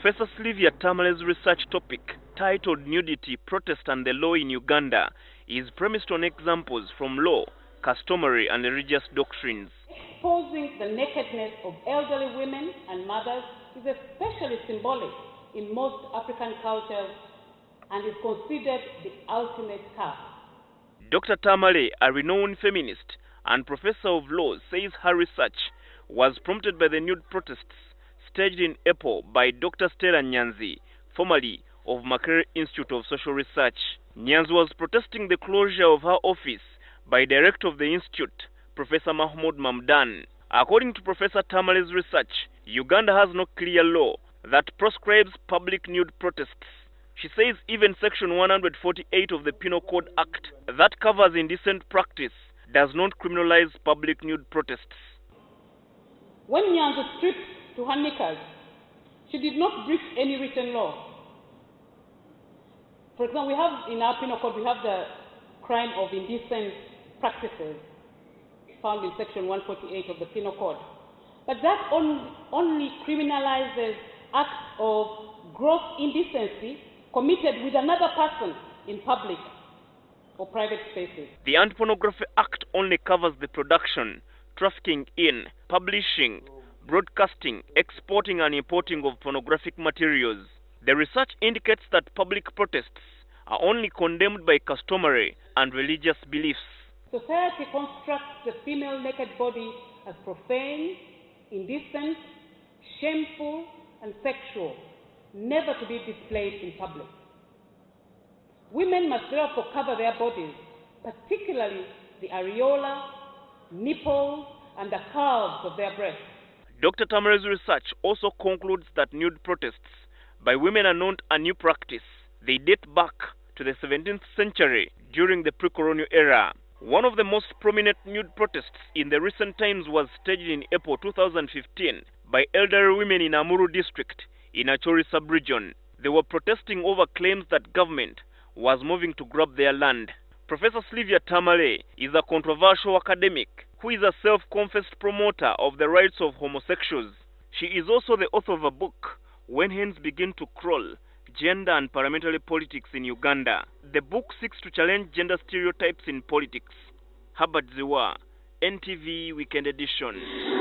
Professor Sylvia Tamale's research topic, titled Nudity, Protest and the Law in Uganda, is premised on examples from law, customary and religious doctrines. Exposing the nakedness of elderly women and mothers is especially symbolic in most African cultures and is considered the ultimate task. Dr. Tamale, a renowned feminist and professor of law, says her research was prompted by the nude protests staged in April by Dr. Stella Nyanzi, formerly of Makerere Institute of Social Research. Nyanzi was protesting the closure of her office by director of the institute, Professor Mahmood Mamdani. According to Professor Tamale's research, Uganda has no clear law that proscribes public nude protests. She says even Section 148 of the Penal Code Act that covers indecent practice does not criminalize public nude protests. When Nyanzi stripped to her knickers, she did not breach any written law. For example, we have in our penal code, we have the crime of indecent practices found in section 148 of the penal code. But that on, only criminalizes acts of gross indecency committed with another person in public or private spaces. The Anti-Pornography Act only covers the production, trafficking in, publishing, broadcasting, exporting and importing of pornographic materials. The research indicates that public protests are only condemned by customary and religious beliefs. Society constructs the female naked body as profane, indecent, shameful, and sexual, never to be displayed in public. Women must therefore cover their bodies, particularly the areola, nipples, and the calves of their breasts. Dr. Tamale's research also concludes that nude protests by women are not a new practice. They date back to the 17th century during the pre-colonial era. One of the most prominent nude protests in the recent times was staged in April 2015 by elderly women in Amuru district in Acholi sub-region. They were protesting over claims that government was moving to grab their land. Professor Sylvia Tamale is a controversial academic who is a self-confessed promoter of the rights of homosexuals. She is also the author of a book, When Hens Begin to Crawl, Gender and Parliamentary Politics in Uganda. The book seeks to challenge gender stereotypes in politics. Herbert Ziwa, NTV Weekend Edition.